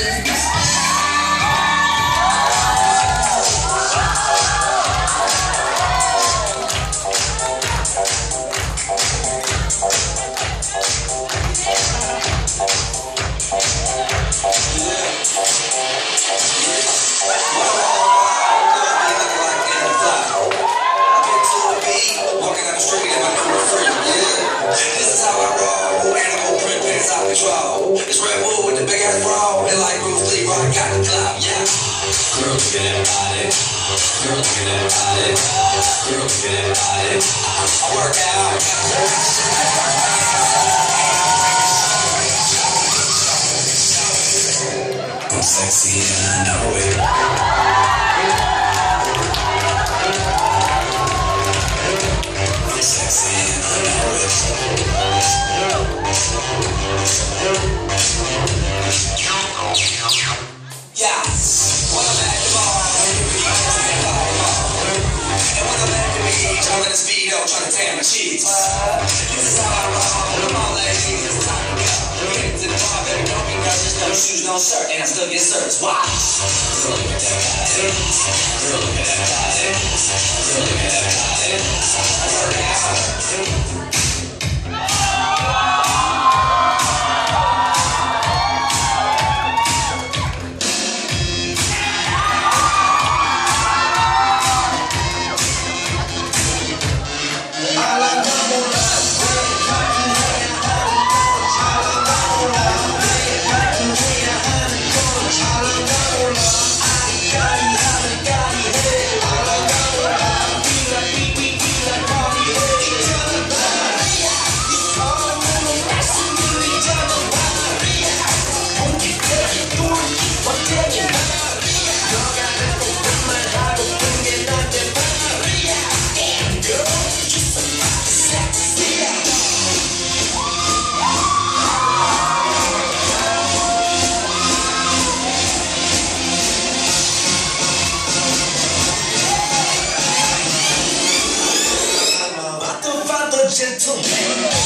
This is Bruce Lee. Got the clout, yeah. Girl, look at that body. Girl, look at that body. Girl, look at that body. I work out. I'm sexy and I know it. Bar, baby, don't be nervous. No shoes, no shirt, and I still get searched. Why? Girl, look at that body. Girl, look at that body. Girl, look at that body. I'm work out. 送你一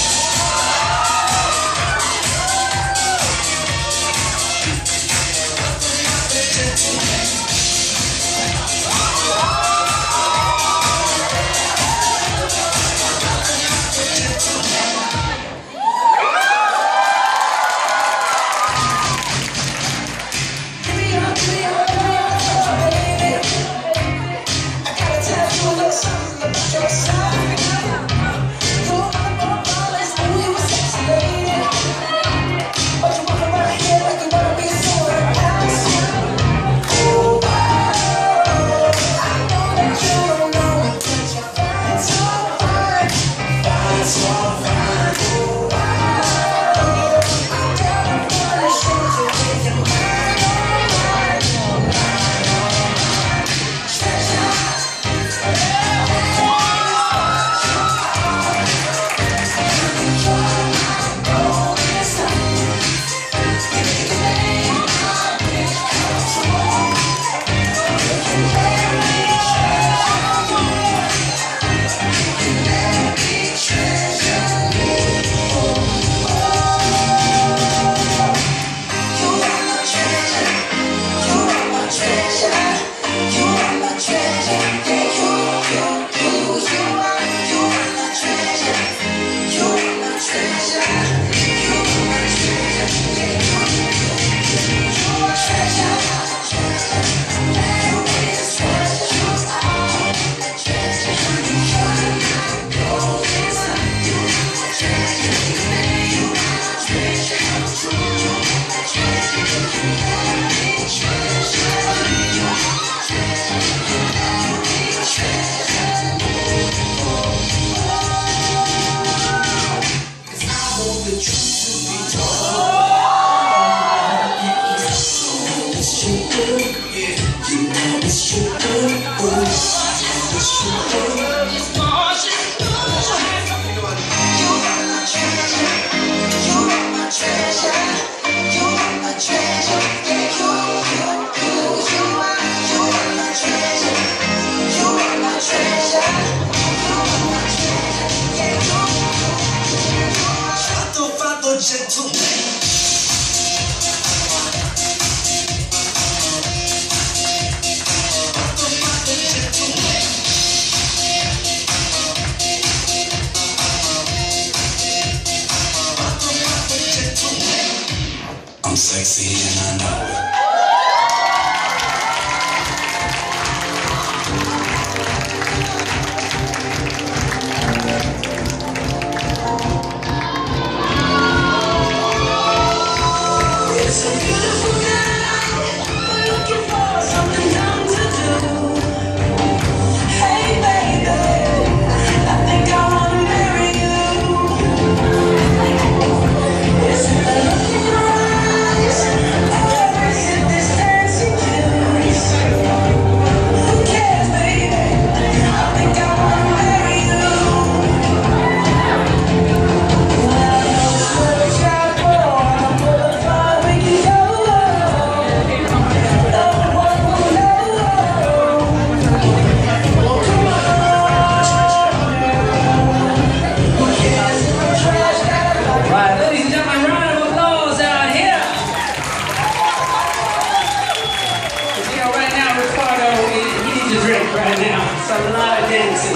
dancing.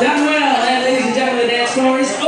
Done well, ladies and gentlemen, dance stories.